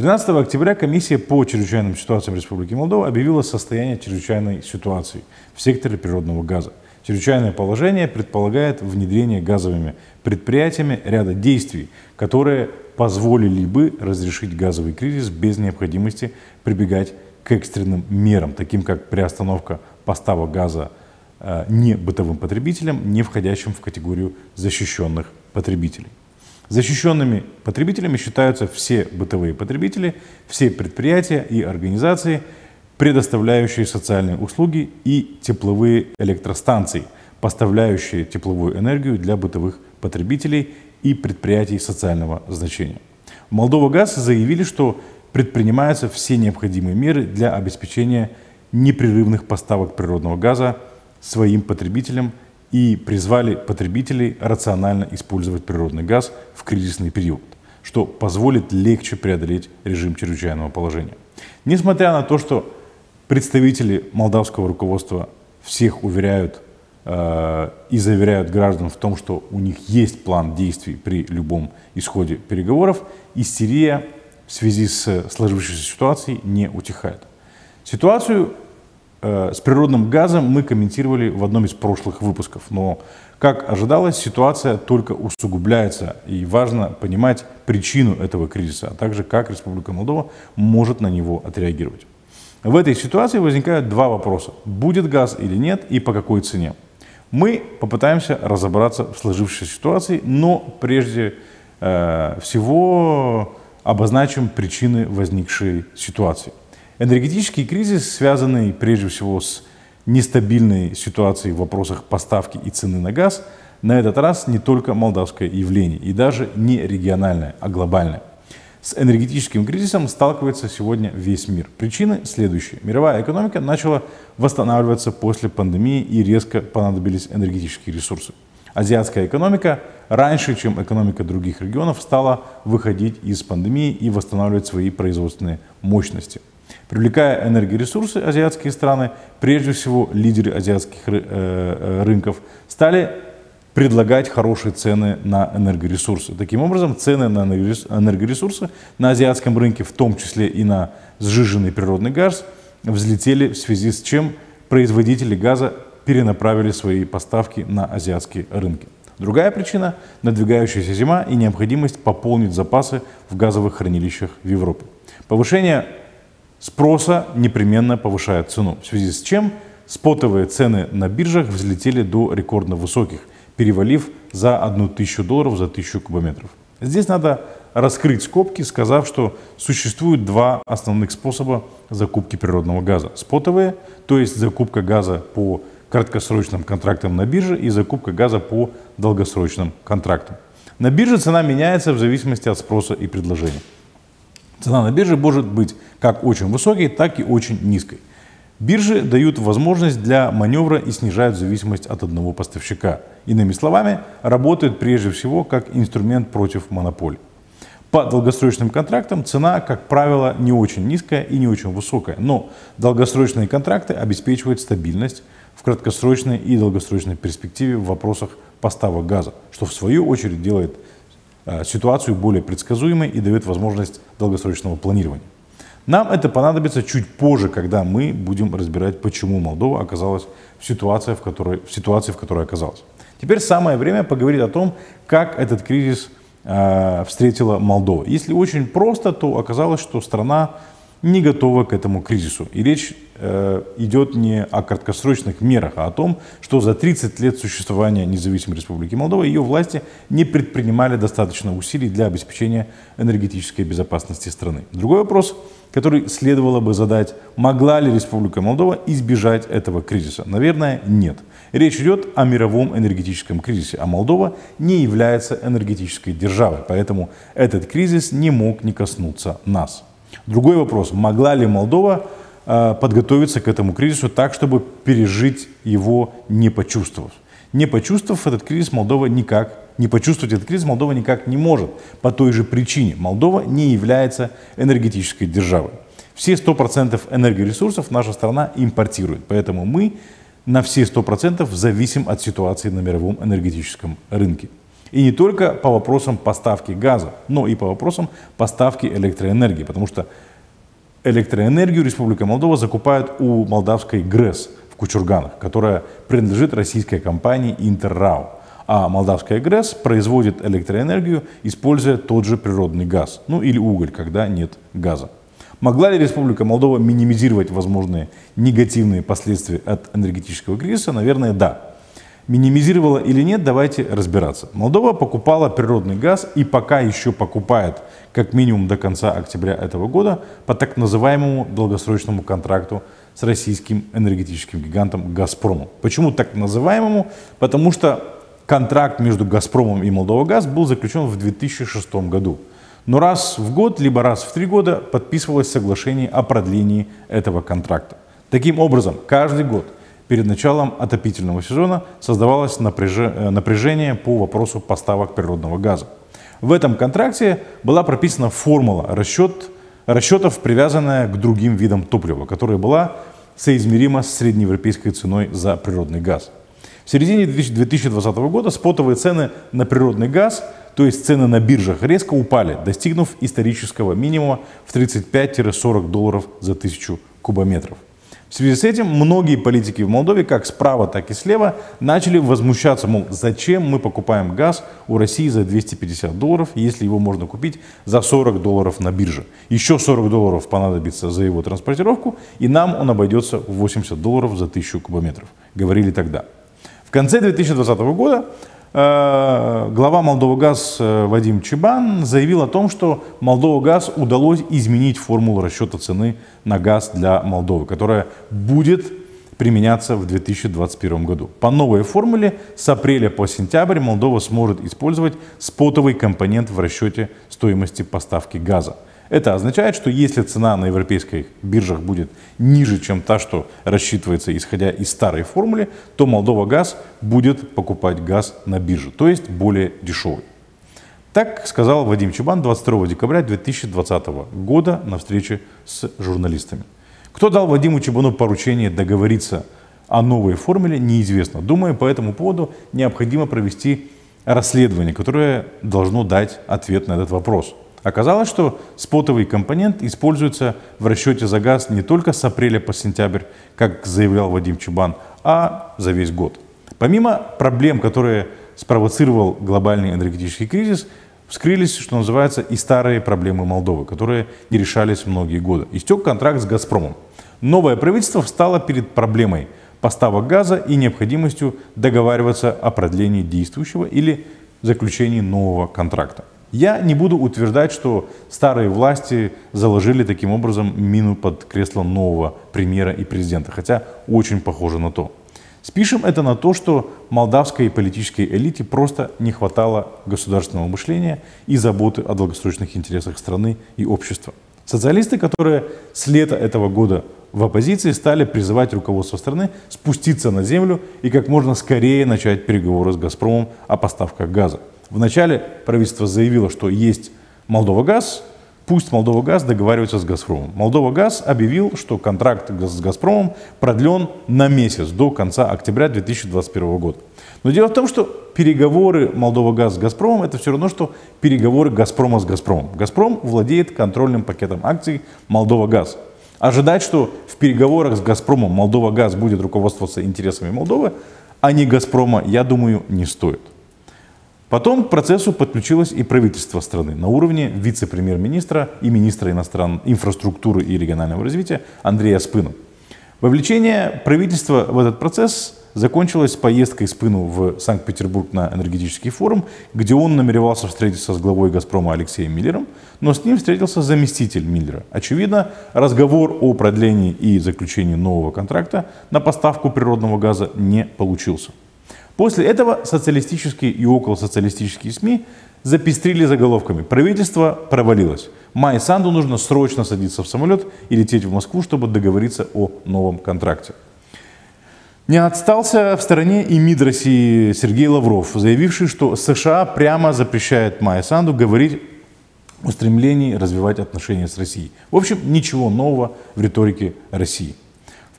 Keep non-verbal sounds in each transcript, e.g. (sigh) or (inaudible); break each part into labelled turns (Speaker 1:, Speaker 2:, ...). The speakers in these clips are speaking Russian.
Speaker 1: 13 октября комиссия по чрезвычайным ситуациям Республики Молдова объявила состояние чрезвычайной ситуации в секторе природного газа. Чрезвычайное положение предполагает внедрение газовыми предприятиями ряда действий, которые позволили бы разрешить газовый кризис без необходимости прибегать к экстренным мерам, таким как приостановка поставок газа э, не бытовым потребителям, не входящим в категорию защищенных потребителей. Защищенными потребителями считаются все бытовые потребители, все предприятия и организации, предоставляющие социальные услуги и тепловые электростанции, поставляющие тепловую энергию для бытовых потребителей и предприятий социального значения. Молдова ГАЗ заявили, что предпринимаются все необходимые меры для обеспечения непрерывных поставок природного газа своим потребителям и призвали потребителей рационально использовать природный газ в кризисный период, что позволит легче преодолеть режим чрезвычайного положения. Несмотря на то, что представители молдавского руководства всех уверяют э, и заверяют граждан в том, что у них есть план действий при любом исходе переговоров, истерия в связи с сложившейся ситуацией не утихает. Ситуацию с природным газом мы комментировали в одном из прошлых выпусков, но, как ожидалось, ситуация только усугубляется, и важно понимать причину этого кризиса, а также как Республика Молдова может на него отреагировать. В этой ситуации возникают два вопроса. Будет газ или нет и по какой цене? Мы попытаемся разобраться в сложившейся ситуации, но прежде э, всего обозначим причины возникшей ситуации. Энергетический кризис, связанный прежде всего с нестабильной ситуацией в вопросах поставки и цены на газ, на этот раз не только молдавское явление и даже не региональное, а глобальное. С энергетическим кризисом сталкивается сегодня весь мир. Причины следующие. Мировая экономика начала восстанавливаться после пандемии и резко понадобились энергетические ресурсы. Азиатская экономика раньше, чем экономика других регионов, стала выходить из пандемии и восстанавливать свои производственные мощности. Привлекая энергоресурсы, азиатские страны, прежде всего лидеры азиатских э, э, рынков, стали предлагать хорошие цены на энергоресурсы. Таким образом, цены на энергоресурсы на азиатском рынке, в том числе и на сжиженный природный газ, взлетели в связи с чем производители газа перенаправили свои поставки на азиатские рынки. Другая причина – надвигающаяся зима и необходимость пополнить запасы в газовых хранилищах в Европе. Повышение спроса непременно повышает цену, в связи с чем спотовые цены на биржах взлетели до рекордно высоких, перевалив за одну тысячу долларов за тысячу кубометров. Здесь надо раскрыть скобки, сказав, что существует два основных способа закупки природного газа. Спотовые, то есть закупка газа по краткосрочным контрактам на бирже и закупка газа по долгосрочным контрактам. На бирже цена меняется в зависимости от спроса и предложения. Цена на бирже может быть как очень высокой, так и очень низкой. Биржи дают возможность для маневра и снижают зависимость от одного поставщика. Иными словами, работают прежде всего как инструмент против монополий. По долгосрочным контрактам цена, как правило, не очень низкая и не очень высокая, но долгосрочные контракты обеспечивают стабильность, в краткосрочной и долгосрочной перспективе в вопросах поставок газа, что в свою очередь делает ситуацию более предсказуемой и дает возможность долгосрочного планирования. Нам это понадобится чуть позже, когда мы будем разбирать, почему Молдова оказалась в ситуации, в которой, в ситуации, в которой оказалась. Теперь самое время поговорить о том, как этот кризис э, встретила Молдова. Если очень просто, то оказалось, что страна не готова к этому кризису. И речь э, идет не о краткосрочных мерах, а о том, что за 30 лет существования независимой Республики Молдова ее власти не предпринимали достаточно усилий для обеспечения энергетической безопасности страны. Другой вопрос, который следовало бы задать, могла ли Республика Молдова избежать этого кризиса? Наверное, нет. Речь идет о мировом энергетическом кризисе, а Молдова не является энергетической державой, поэтому этот кризис не мог не коснуться нас. Другой вопрос, могла ли Молдова э, подготовиться к этому кризису так, чтобы пережить его не почувствовав? Не почувствовав этот кризис, Молдова никак, не почувствовать этот кризис Молдова никак не может. По той же причине. Молдова не является энергетической державой. Все 100% энергоресурсов наша страна импортирует. Поэтому мы на все 100% зависим от ситуации на мировом энергетическом рынке. И не только по вопросам поставки газа, но и по вопросам поставки электроэнергии, потому что электроэнергию Республика Молдова закупает у молдавской ГРЭС в Кучурганах, которая принадлежит российской компании Интеррау. А молдавская ГРЭС производит электроэнергию, используя тот же природный газ, ну или уголь, когда нет газа. Могла ли Республика Молдова минимизировать возможные негативные последствия от энергетического кризиса? Наверное, да. Минимизировала или нет, давайте разбираться. Молдова покупала природный газ и пока еще покупает как минимум до конца октября этого года по так называемому долгосрочному контракту с российским энергетическим гигантом «Газпромом». Почему так называемому? Потому что контракт между «Газпромом» и «Молдова-Газ» был заключен в 2006 году. Но раз в год, либо раз в три года подписывалось соглашение о продлении этого контракта. Таким образом, каждый год – перед началом отопительного сезона создавалось э, напряжение по вопросу поставок природного газа. В этом контракте была прописана формула расчет, расчетов, привязанная к другим видам топлива, которая была соизмерима с среднеевропейской ценой за природный газ. В середине 2020 года спотовые цены на природный газ, то есть цены на биржах, резко упали, достигнув исторического минимума в 35-40 долларов за тысячу кубометров. В связи с этим многие политики в Молдове, как справа, так и слева, начали возмущаться, мол, зачем мы покупаем газ у России за 250 долларов, если его можно купить за 40 долларов на бирже. Еще 40 долларов понадобится за его транспортировку, и нам он обойдется в 80 долларов за 1000 кубометров, говорили тогда. В конце 2020 года глава Молдова Газ э, Вадим Чебан заявил о том, что Молдова Газ удалось изменить формулу расчета цены на газ для Молдовы, которая будет применяться в 2021 году. По новой формуле с апреля по сентябрь Молдова сможет использовать спотовый компонент в расчете стоимости поставки газа. Это означает, что если цена на европейских биржах будет ниже, чем та, что рассчитывается исходя из старой формулы, то Молдова газ будет покупать газ на бирже, то есть более дешевый. Так сказал Вадим Чубан 22 декабря 2020 года на встрече с журналистами. Кто дал Вадиму Чубану поручение договориться о новой формуле, неизвестно. Думаю, по этому поводу необходимо провести расследование, которое должно дать ответ на этот вопрос. Оказалось, что спотовый компонент используется в расчете за газ не только с апреля по сентябрь, как заявлял Вадим Чубан, а за весь год. Помимо проблем, которые спровоцировал глобальный энергетический кризис, вскрылись, что называется, и старые проблемы Молдовы, которые не решались многие годы. Истек контракт с «Газпромом». Новое правительство встало перед проблемой поставок газа и необходимостью договариваться о продлении действующего или заключении нового контракта. Я не буду утверждать, что старые власти заложили таким образом мину под кресло нового премьера и президента, хотя очень похоже на то. Спишем это на то, что молдавской политической элите просто не хватало государственного мышления и заботы о долгосрочных интересах страны и общества. Социалисты, которые с лета этого года в оппозиции, стали призывать руководство страны спуститься на землю и как можно скорее начать переговоры с «Газпромом» о поставках газа. Вначале правительство заявило, что есть Молдова газ, пусть Молдова газ договаривается с Газпромом. Молдова газ объявил, что контракт с Газпромом продлен на месяц до конца октября 2021 года. Но дело в том, что переговоры Молдова газ с Газпромом это все равно, что переговоры Газпрома с Газпромом. Газпром владеет контрольным пакетом акций Молдова газ. Ожидать, что в переговорах с Газпромом Молдова газ будет руководствоваться интересами Молдовы, а не Газпрома, я думаю, не стоит. Потом к процессу подключилось и правительство страны на уровне вице-премьер-министра и министра иностранной инфраструктуры и регионального развития Андрея Спыну. Вовлечение правительства в этот процесс закончилось поездкой Спыну в Санкт-Петербург на энергетический форум, где он намеревался встретиться с главой «Газпрома» Алексеем Миллером, но с ним встретился заместитель Миллера. Очевидно, разговор о продлении и заключении нового контракта на поставку природного газа не получился. После этого социалистические и околосоциалистические СМИ запестрили заголовками. Правительство провалилось. Майе Санду нужно срочно садиться в самолет и лететь в Москву, чтобы договориться о новом контракте. Не отстался в стороне и МИД России Сергей Лавров, заявивший, что США прямо запрещает Майе Санду говорить о стремлении развивать отношения с Россией. В общем, ничего нового в риторике России.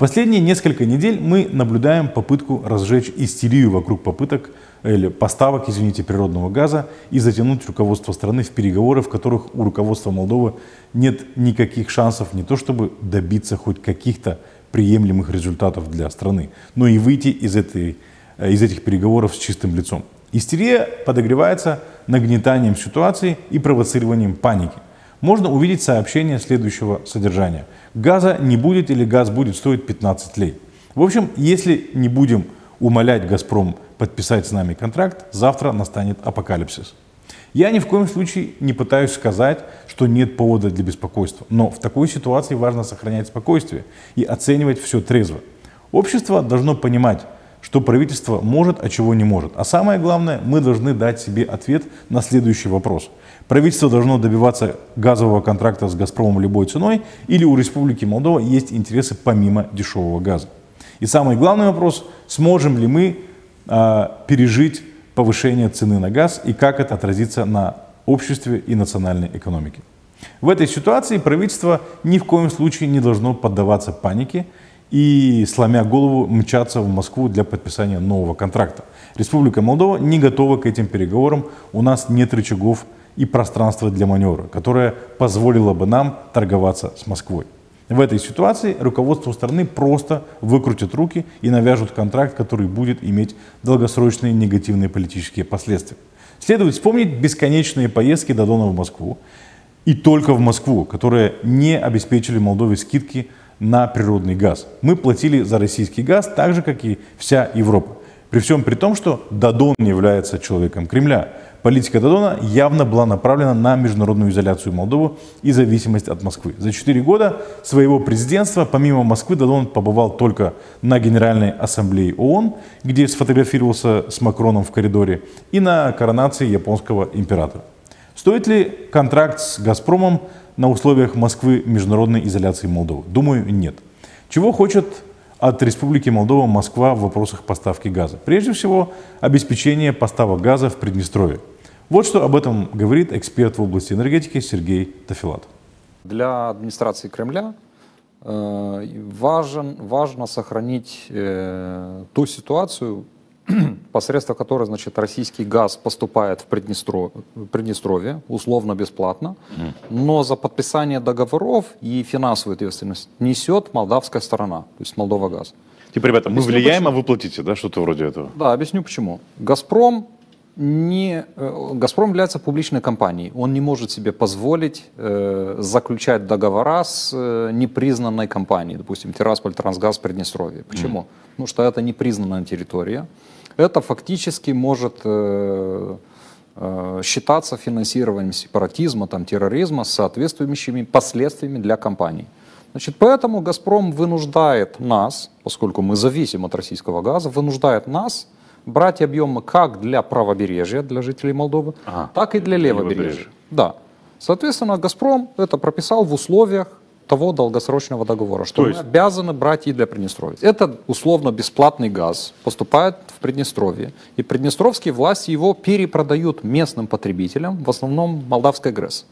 Speaker 1: Последние несколько недель мы наблюдаем попытку разжечь истерию вокруг попыток или поставок, извините, природного газа и затянуть руководство страны в переговоры, в которых у руководства Молдовы нет никаких шансов не то чтобы добиться хоть каких-то приемлемых результатов для страны, но и выйти из, этой, э, из этих переговоров с чистым лицом. Истерия подогревается нагнетанием ситуации и провоцированием паники. Можно увидеть сообщение следующего содержания. Газа не будет или газ будет стоить 15 лей. В общем, если не будем умолять «Газпром» подписать с нами контракт, завтра настанет апокалипсис. Я ни в коем случае не пытаюсь сказать, что нет повода для беспокойства, но в такой ситуации важно сохранять спокойствие и оценивать все трезво. Общество должно понимать, что правительство может, а чего не может. А самое главное, мы должны дать себе ответ на следующий вопрос. Правительство должно добиваться газового контракта с «Газпромом» любой ценой или у Республики Молдова есть интересы помимо дешевого газа. И самый главный вопрос, сможем ли мы э, пережить повышение цены на газ и как это отразится на обществе и национальной экономике. В этой ситуации правительство ни в коем случае не должно поддаваться панике и, сломя голову, мчаться в Москву для подписания нового контракта. Республика Молдова не готова к этим переговорам, у нас нет рычагов и пространства для маневра, которое позволило бы нам торговаться с Москвой. В этой ситуации руководство страны просто выкрутит руки и навяжут контракт, который будет иметь долгосрочные негативные политические последствия. Следует вспомнить бесконечные поездки Додона в Москву и только в Москву, которые не обеспечили Молдове скидки на природный газ. Мы платили за российский газ так же, как и вся Европа. При всем при том, что Дадон является человеком Кремля. Политика Дадона явно была направлена на международную изоляцию Молдовы и зависимость от Москвы. За четыре года своего президентства, помимо Москвы, Дадон побывал только на Генеральной Ассамблее ООН, где сфотографировался с Макроном в коридоре, и на коронации японского императора. Стоит ли контракт с «Газпромом» на условиях Москвы международной изоляции Молдовы? Думаю, нет. Чего хочет от Республики Молдова Москва в вопросах поставки газа? Прежде всего, обеспечение поставок газа в Приднестровье. Вот что об этом говорит эксперт в области энергетики Сергей Тафилат.
Speaker 2: Для администрации Кремля э, важен, важно сохранить э, ту ситуацию, (clears throat) посредством которой значит, российский газ поступает в Приднестровье, Приднестровье условно бесплатно, но за подписание договоров и финансовую ответственность несет молдавская сторона, то есть Молдова газ.
Speaker 3: Типа, ребята, мы объясню, влияем, почему. а вы платите, да, что-то вроде этого?
Speaker 2: Да, объясню почему. «Газпром» не, э, «Газпром» является публичной компанией. Он не может себе позволить э, заключать договора с э, непризнанной компанией, допустим, Тирасполь, Трансгаз, Приднестровье. Почему? Mm. Потому что это непризнанная территория это фактически может э, э, считаться финансированием сепаратизма, там, терроризма с соответствующими последствиями для компаний. Значит, поэтому «Газпром» вынуждает нас, поскольку мы зависим от российского газа, вынуждает нас брать объемы как для правобережья, для жителей Молдовы, ага. так и для левобережья. Да. Соответственно, «Газпром» это прописал в условиях того долгосрочного договора, что То есть... мы обязаны брать и для Приднестровья. Это условно бесплатный газ поступает в Приднестровье, и приднестровские власти его перепродают местным потребителям, в основном молдавской ГРЭС,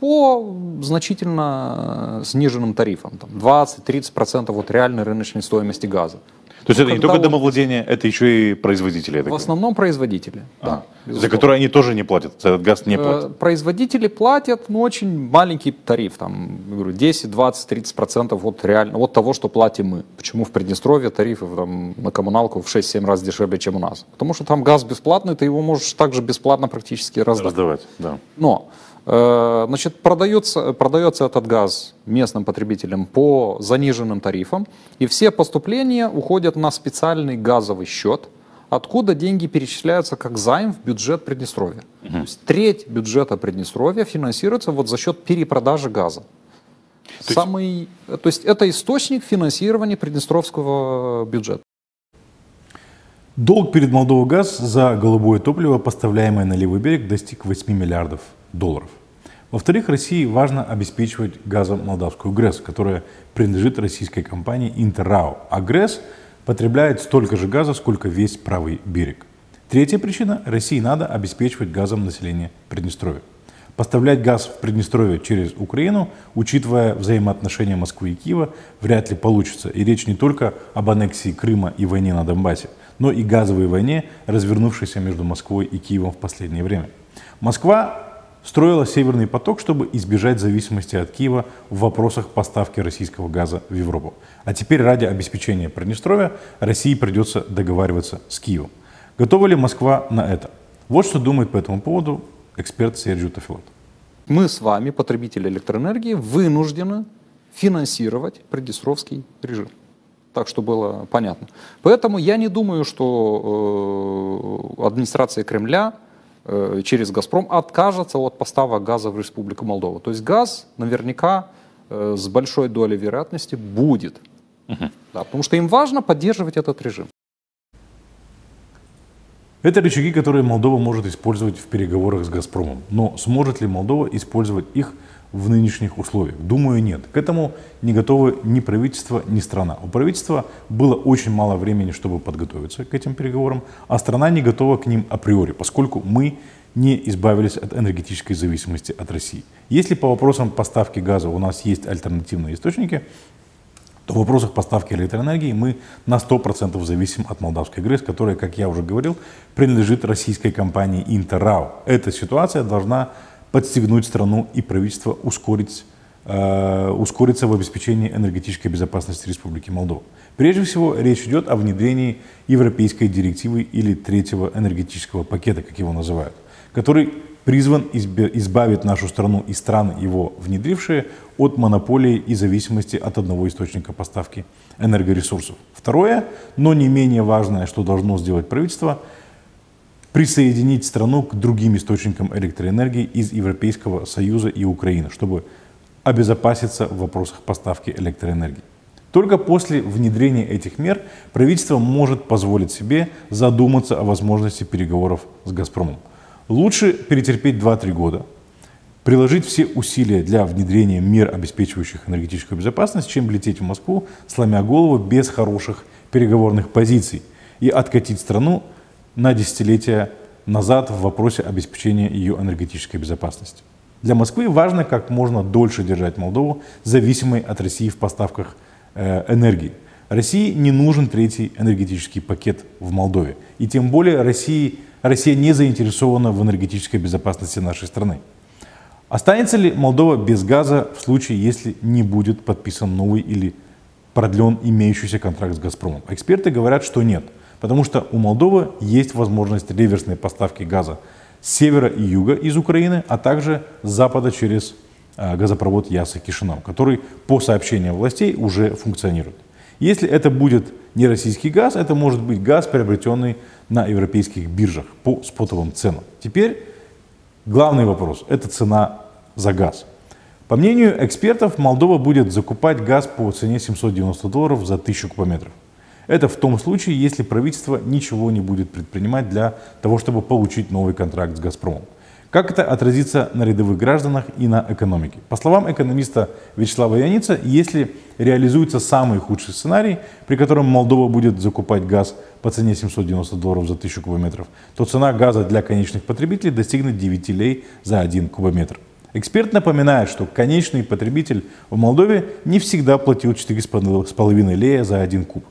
Speaker 2: по значительно сниженным тарифам, 20-30% от реальной рыночной стоимости газа.
Speaker 3: То есть это не только домовладение, это еще и производители?
Speaker 2: В основном производители,
Speaker 3: а, да. За которые они тоже не платят, за этот газ не э, платят?
Speaker 2: Производители платят, но очень маленький тариф, там, говорю, 10, 20, 30 процентов от, реально, от того, что платим мы. Почему в Приднестровье тарифы там, на коммуналку в 6-7 раз дешевле, чем у нас? Потому что там газ бесплатный, ты его можешь также бесплатно практически раздать.
Speaker 3: Раздавать, да.
Speaker 2: Но значит, продается, продается этот газ местным потребителям по заниженным тарифам, и все поступления уходят на специальный газовый счет, откуда деньги перечисляются как займ в бюджет Приднестровья. Угу. То есть треть бюджета Приднестровья финансируется вот за счет перепродажи газа. То Самый, есть... то есть это источник финансирования Приднестровского бюджета.
Speaker 1: Долг перед Молдовой газ за голубое топливо, поставляемое на левый берег, достиг 8 миллиардов долларов. Во-вторых, России важно обеспечивать газом молдавскую ГРЭС, которая принадлежит российской компании Интеррау. А ГРЭС потребляет столько же газа, сколько весь правый берег. Третья причина – России надо обеспечивать газом население Приднестровья. Поставлять газ в Приднестровье через Украину, учитывая взаимоотношения Москвы и Киева, вряд ли получится. И речь не только об аннексии Крыма и войне на Донбассе, но и газовой войне, развернувшейся между Москвой и Киевом в последнее время. Москва строила Северный поток, чтобы избежать зависимости от Киева в вопросах поставки российского газа в Европу. А теперь ради обеспечения Приднестровья России придется договариваться с Киевом. Готова ли Москва на это? Вот что думает по этому поводу эксперт Серджио Тафилот.
Speaker 2: Мы с вами, потребители электроэнергии, вынуждены финансировать Приднестровский режим. Так что было понятно. Поэтому я не думаю, что э, администрация Кремля через «Газпром» откажется от поставок газа в Республику Молдова. То есть газ наверняка э, с большой долей вероятности будет. Угу. Да, потому что им важно поддерживать этот режим.
Speaker 1: Это рычаги, которые Молдова может использовать в переговорах с «Газпромом». Но сможет ли Молдова использовать их в нынешних условиях? Думаю, нет. К этому не готовы ни правительство, ни страна. У правительства было очень мало времени, чтобы подготовиться к этим переговорам, а страна не готова к ним априори, поскольку мы не избавились от энергетической зависимости от России. Если по вопросам поставки газа у нас есть альтернативные источники, то в вопросах поставки электроэнергии мы на 100% зависим от молдавской ГРЭС, которая, как я уже говорил, принадлежит российской компании Интеррау. Эта ситуация должна подстегнуть страну и правительство ускорить, э, ускориться в обеспечении энергетической безопасности Республики Молдова. Прежде всего, речь идет о внедрении европейской директивы или третьего энергетического пакета, как его называют, который призван избавить нашу страну и страны, его внедрившие, от монополии и зависимости от одного источника поставки энергоресурсов. Второе, но не менее важное, что должно сделать правительство, присоединить страну к другим источникам электроэнергии из Европейского Союза и Украины, чтобы обезопаситься в вопросах поставки электроэнергии. Только после внедрения этих мер правительство может позволить себе задуматься о возможности переговоров с «Газпромом». Лучше перетерпеть 2-3 года, приложить все усилия для внедрения мер, обеспечивающих энергетическую безопасность, чем лететь в Москву, сломя голову без хороших переговорных позиций и откатить страну на десятилетия назад в вопросе обеспечения ее энергетической безопасности. Для Москвы важно как можно дольше держать Молдову зависимой от России в поставках э, энергии. России не нужен третий энергетический пакет в Молдове. И тем более России Россия не заинтересована в энергетической безопасности нашей страны. Останется ли Молдова без газа в случае, если не будет подписан новый или продлен имеющийся контракт с «Газпромом»? Эксперты говорят, что нет, потому что у Молдовы есть возможность реверсной поставки газа с севера и юга из Украины, а также с запада через а, газопровод Ясы-Кишинев, который по сообщениям властей уже функционирует. Если это будет не российский газ, это может быть газ, приобретенный на европейских биржах по спотовым ценам. Теперь главный вопрос – это цена за газ. По мнению экспертов, Молдова будет закупать газ по цене 790 долларов за 1000 кубометров. Это в том случае, если правительство ничего не будет предпринимать для того, чтобы получить новый контракт с «Газпромом». Как это отразится на рядовых гражданах и на экономике? По словам экономиста Вячеслава Яница, если реализуется самый худший сценарий, при котором Молдова будет закупать газ по цене 790 долларов за 1000 кубометров, то цена газа для конечных потребителей достигнет 9 лей за 1 кубометр. Эксперт напоминает, что конечный потребитель в Молдове не всегда платил 4,5 лея за 1 куб.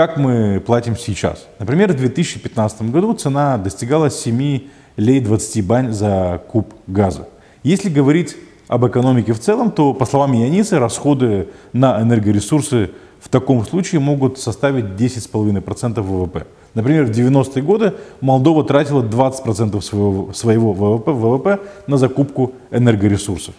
Speaker 1: Как мы платим сейчас? Например, в 2015 году цена достигала 7 лей 20 бань за куб газа. Если говорить об экономике в целом, то, по словам Яницы, расходы на энергоресурсы в таком случае могут составить 10,5% ВВП. Например, в 90-е годы Молдова тратила 20% своего, своего ВВП, ВВП на закупку энергоресурсов.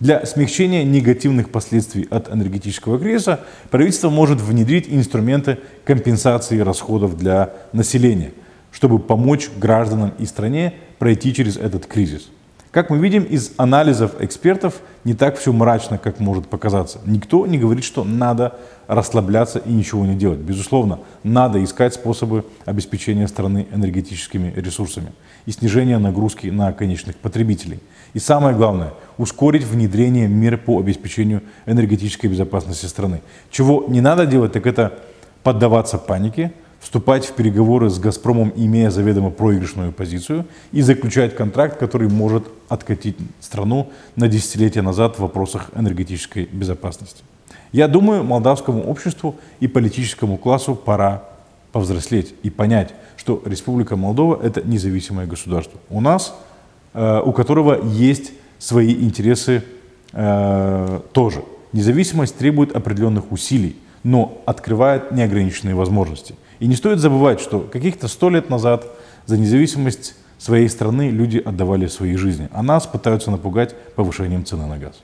Speaker 1: Для смягчения негативных последствий от энергетического кризиса правительство может внедрить инструменты компенсации расходов для населения – чтобы помочь гражданам и стране пройти через этот кризис. Как мы видим из анализов экспертов, не так все мрачно, как может показаться. Никто не говорит, что надо расслабляться и ничего не делать. Безусловно, надо искать способы обеспечения страны энергетическими ресурсами и снижения нагрузки на конечных потребителей. И самое главное, ускорить внедрение мер по обеспечению энергетической безопасности страны. Чего не надо делать, так это поддаваться панике, вступать в переговоры с «Газпромом», имея заведомо проигрышную позицию, и заключать контракт, который может откатить страну на десятилетия назад в вопросах энергетической безопасности. Я думаю, молдавскому обществу и политическому классу пора повзрослеть и понять, что Республика Молдова – это независимое государство. У нас, э, у которого есть свои интересы э, тоже. Независимость требует определенных усилий, но открывает неограниченные возможности. И не стоит забывать, что каких-то сто лет назад за независимость своей страны люди отдавали свои жизни, а нас пытаются напугать повышением цены на газ.